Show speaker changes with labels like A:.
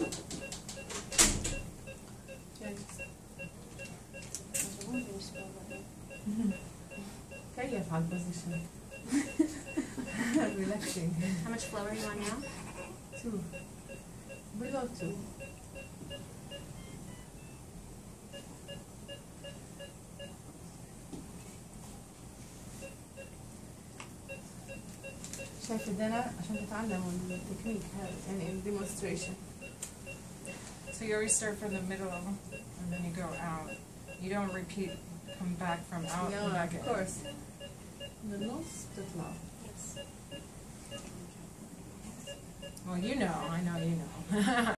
A: Okay, good hand position. Relaxing.
B: How much flour are you on now?
A: Two. Below two. شايف ان عشان تتعلم التكنيك هذا يعني demonstration.
C: So you always start from the middle and then you go out. You don't repeat, come back from out no, and back
A: of course. The nose, the mouth.
B: Yes.
C: Well, you know. I know you know.